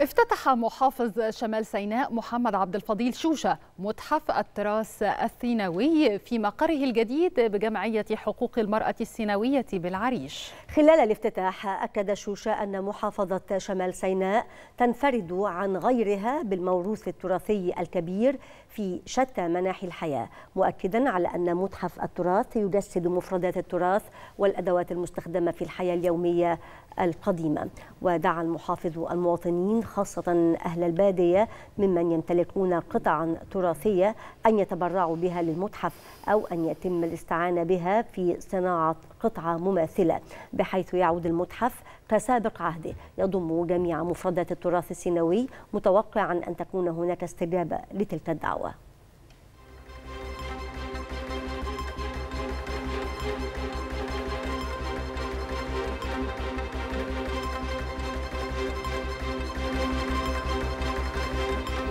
افتتح محافظ شمال سيناء محمد عبد الفضيل شوشة متحف التراث الثينوي في مقره الجديد بجمعية حقوق المرأة السيناوية بالعريش. خلال الافتتاح أكد شوشة أن محافظة شمال سيناء تنفرد عن غيرها بالموروث التراثي الكبير في شتى مناحي الحياة مؤكدا على أن متحف التراث يجسد مفردات التراث والأدوات المستخدمة في الحياة اليومية القديمة. ودعا المحافظ المواطنين خاصة أهل البادية ممن يمتلكون قطعا تراثية أن يتبرعوا بها للمتحف أو أن يتم الاستعانة بها في صناعة قطعة مماثلة. بحيث يعود المتحف كسابق عهده يضم جميع مفردات التراث السينوي متوقعا أن تكون هناك استجابة لتلك الدعوة.